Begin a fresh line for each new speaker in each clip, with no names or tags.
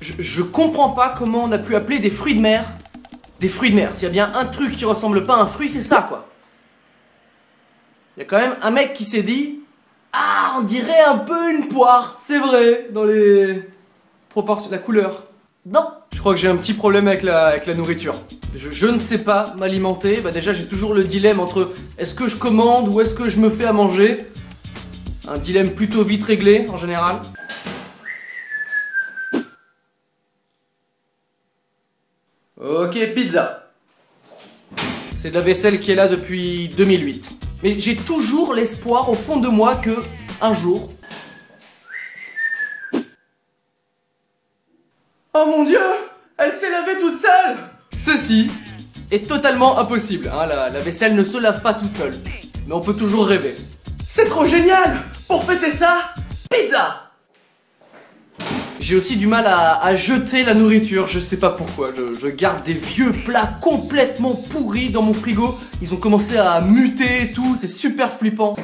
Je, comprends pas comment on a pu appeler des fruits de mer des fruits de mer. S'il y a bien un truc qui ressemble pas à un fruit, c'est ça quoi. Il y a quand même un mec qui s'est dit Ah, on dirait un peu une poire, c'est vrai, dans les proportions, la couleur. Non, je crois que j'ai un petit problème avec la, avec la nourriture. Je, je ne sais pas m'alimenter. Bah déjà, j'ai toujours le dilemme entre est-ce que je commande ou est-ce que je me fais à manger. Un dilemme plutôt vite réglé en général. Ok, pizza. C'est de la vaisselle qui est là depuis 2008. Mais j'ai toujours l'espoir au fond de moi que, un jour... Oh mon dieu Elle s'est lavée toute seule Ceci est totalement impossible. hein, la, la vaisselle ne se lave pas toute seule. Mais on peut toujours rêver. C'est trop génial Pour fêter ça, pizza j'ai aussi du mal à, à jeter la nourriture, je sais pas pourquoi. Je, je garde des vieux plats complètement pourris dans mon frigo. Ils ont commencé à muter et tout, c'est super flippant.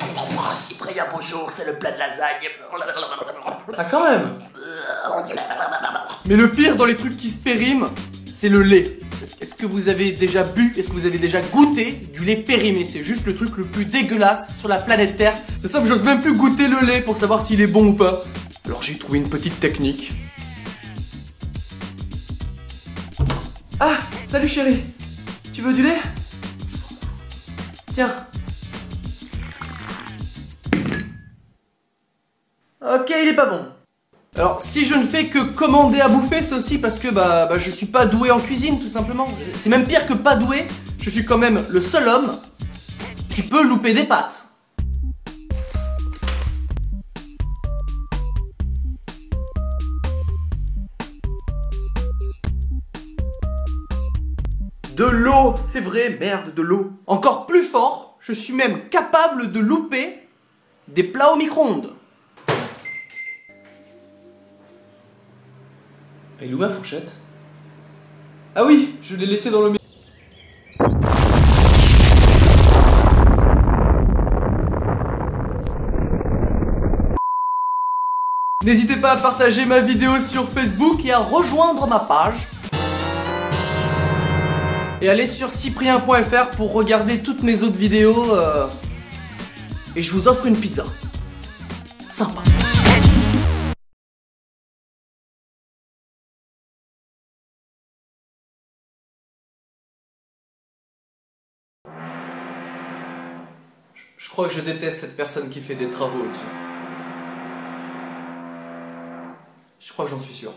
Oh, Cyprien, bonjour, c'est le plat de lasagne.
Ah quand même Mais le pire dans les trucs qui se périment, c'est le lait. Est-ce est-ce que vous avez déjà bu, est-ce que vous avez déjà goûté du lait périmé? C'est juste le truc le plus dégueulasse sur la planète Terre. C'est ça que j'ose même plus goûter le lait pour savoir s'il est bon ou pas. Alors j'ai trouvé une petite technique. Ah, salut chérie. Tu veux du lait? Tiens. Ok, il est pas bon. Alors, si je ne fais que commander à bouffer, c'est aussi parce que bah, bah, je suis pas doué en cuisine, tout simplement. C'est même pire que pas doué. Je suis quand même le seul homme qui peut louper des pâtes. De l'eau, c'est vrai, merde, de l'eau. Encore plus fort, je suis même capable de louper des plats au micro-ondes. Elle est où ma fourchette? Ah oui, je l'ai laissée dans le... mi- N'hésitez pas à partager ma vidéo sur Facebook et à rejoindre ma page. Et allez sur cyprien.fr pour regarder toutes mes autres vidéos. euh, Et je vous offre une pizza. Sympa. Je crois que je déteste cette personne qui fait des travaux au-dessus. Je crois que j'en suis sûr.